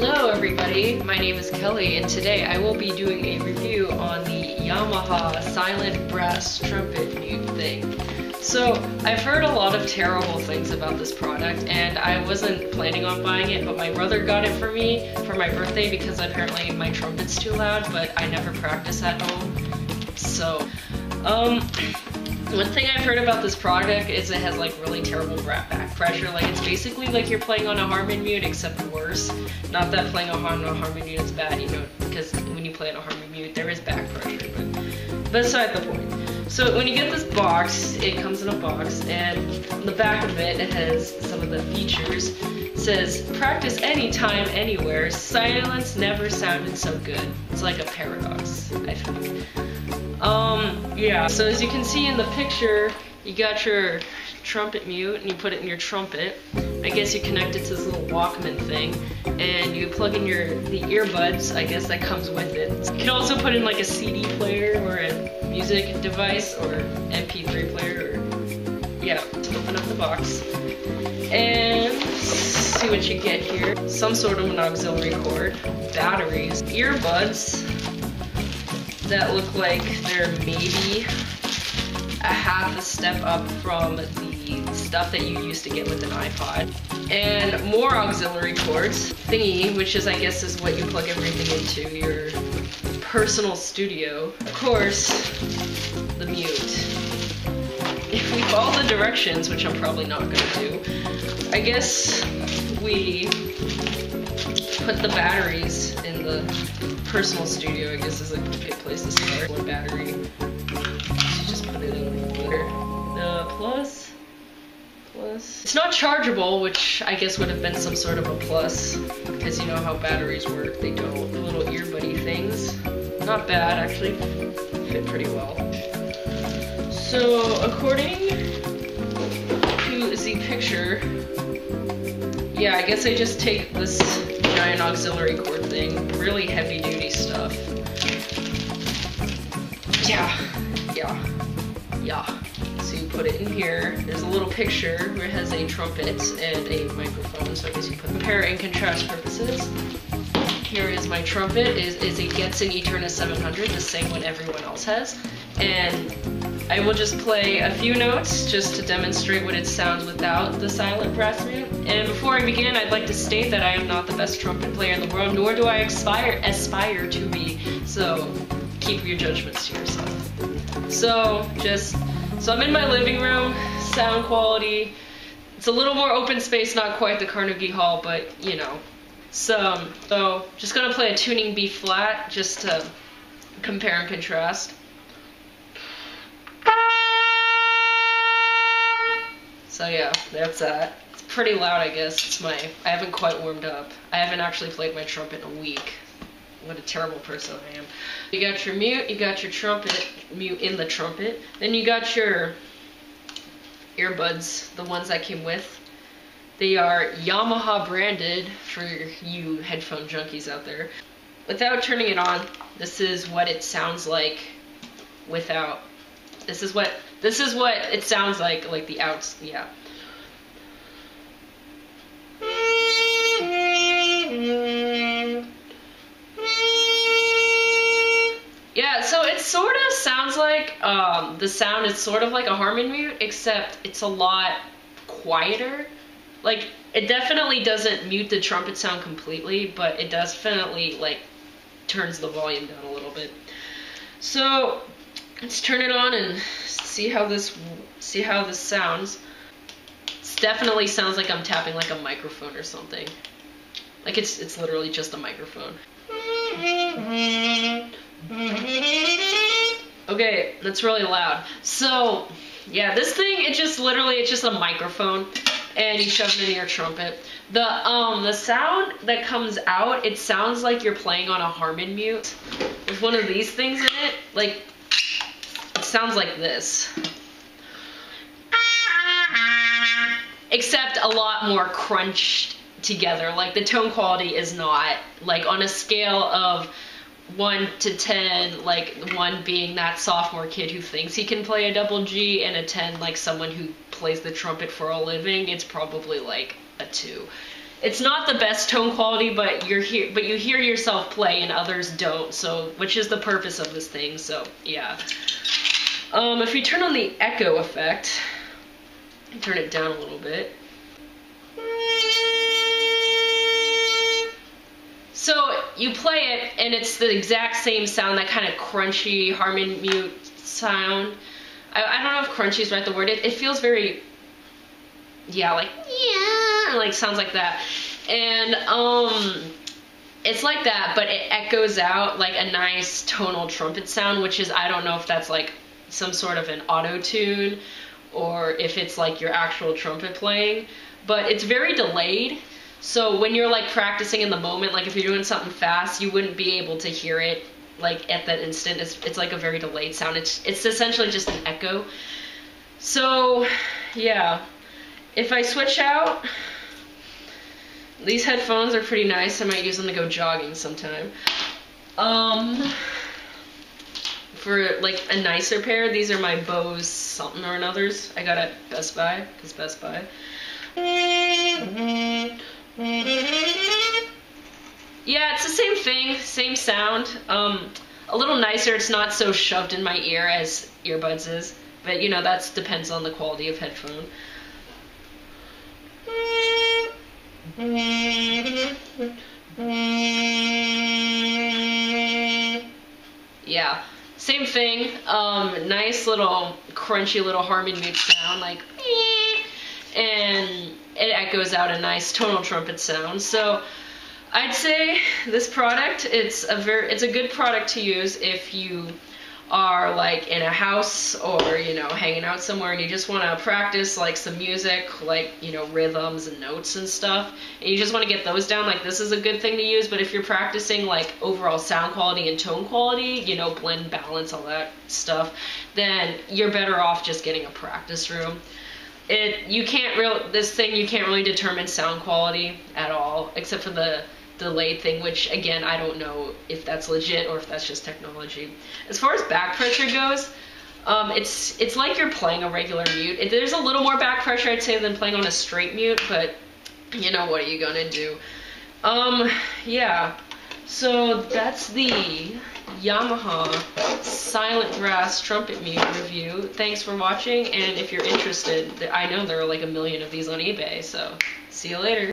Hello everybody, my name is Kelly and today I will be doing a review on the Yamaha Silent Brass Trumpet Mute thing. So, I've heard a lot of terrible things about this product and I wasn't planning on buying it, but my brother got it for me for my birthday because apparently my trumpet's too loud, but I never practice at home. So, um, one thing I've heard about this product is it has like really terrible back pressure. Like it's basically like you're playing on a Harmon mute except worse. Not that playing on a Harmon mute is bad, you know, because when you play on a Harmon mute there is back pressure, but beside the point. So when you get this box, it comes in a box and on the back of it, it has some of the features. It says, practice anytime, anywhere, silence never sounded so good. It's like a paradox, I think. Um, yeah, so as you can see in the picture, you got your trumpet mute and you put it in your trumpet. I guess you connect it to this little Walkman thing and you plug in your the earbuds, I guess that comes with it. You can also put in like a CD player or a music device or MP3 player or yeah, to open up the box. And see what you get here. Some sort of an auxiliary cord, batteries, earbuds, that look like they're maybe a half a step up from the stuff that you used to get with an iPod. And more auxiliary cords, thingy, which is I guess is what you plug everything into, your personal studio. Of course, the mute. If we follow the directions, which I'm probably not gonna do, I guess we put the batteries in the personal studio, I guess is a good place to start. One battery. So just put it in there. The plus, plus. It's not chargeable, which I guess would have been some sort of a plus, because you know how batteries work. They don't. The little earbuddy things. Not bad, actually. Fit pretty well. So, according to the picture, yeah, I guess I just take this giant auxiliary cord thing. Really heavy duty stuff. Yeah, yeah, yeah. So you put it in here. There's a little picture where it has a trumpet and a microphone, so I guess you put compare and contrast purposes. Here is my trumpet. Is is a Getzen Eterna 700, the same one everyone else has. And I will just play a few notes just to demonstrate what it sounds without the silent brass mute. And before I begin, I'd like to state that I am not the best trumpet player in the world, nor do I aspire, aspire to be. So keep your judgments to yourself. So just, so I'm in my living room, sound quality. It's a little more open space, not quite the Carnegie Hall, but you know. So, so just gonna play a tuning B flat just to compare and contrast. So yeah, that's that. It's pretty loud, I guess. It's my. I haven't quite warmed up. I haven't actually played my trumpet in a week. What a terrible person I am. You got your mute, you got your trumpet, mute in the trumpet. Then you got your earbuds, the ones I came with. They are Yamaha branded for you headphone junkies out there. Without turning it on, this is what it sounds like without this is what this is what it sounds like, like the outs, yeah. Yeah, so it sort of sounds like, um, the sound is sort of like a harmon mute, except it's a lot quieter. Like, it definitely doesn't mute the trumpet sound completely, but it definitely, like, turns the volume down a little bit. So, let's turn it on and see how this see how this sounds. It definitely sounds like I'm tapping like a microphone or something. Like it's it's literally just a microphone. Okay, that's really loud. So, yeah, this thing it just literally it's just a microphone and you shove it in your trumpet. The um the sound that comes out, it sounds like you're playing on a Harmon mute with one of these things in it. Like sounds like this. Except a lot more crunched together. Like the tone quality is not like on a scale of 1 to 10, like 1 being that sophomore kid who thinks he can play a double G, and a 10 like someone who plays the trumpet for a living, it's probably like a 2. it's not the best tone quality, but you're here, but you hear yourself play and others don't. So, which is the purpose of this thing. So, yeah. Um, if we turn on the echo effect, and turn it down a little bit. So you play it, and it's the exact same sound, that kind of crunchy harmon mute sound. I, I don't know if crunchy is right the word. It, it feels very, yeah, like yeah, like sounds like that, and um, it's like that, but it echoes out like a nice tonal trumpet sound, which is I don't know if that's like some sort of an auto tune or if it's like your actual trumpet playing, but it's very delayed. So when you're like practicing in the moment, like if you're doing something fast, you wouldn't be able to hear it like at that instant. It's it's like a very delayed sound. It's it's essentially just an echo. So yeah, if I switch out, these headphones are pretty nice. I might use them to go jogging sometime. Um, for like a nicer pair, these are my Bose something or another's. I got at Best Buy because Best Buy. Yeah, it's the same thing, same sound. Um, a little nicer. It's not so shoved in my ear as earbuds is, but you know that depends on the quality of headphone. Yeah, same thing. Um, nice little crunchy little harmony mute sound, like, and it echoes out a nice tonal trumpet sound. So I'd say this product it's a very it's a good product to use if you are like in a house or you know hanging out somewhere and you just want to practice like some music like you know rhythms and notes and stuff and you just want to get those down like this is a good thing to use but if you're practicing like overall sound quality and tone quality you know blend balance all that stuff then you're better off just getting a practice room. It you can't real this thing you can't really determine sound quality at all except for the delayed thing which again I don't know if that's legit or if that's just technology as far as back pressure goes um, it's it's like you're playing a regular mute it, there's a little more back pressure I'd say than playing on a straight mute but you know what are you gonna do um yeah so that's the Yamaha Silent Brass Trumpet Mute review. Thanks for watching, and if you're interested, I know there are like a million of these on eBay, so see you later.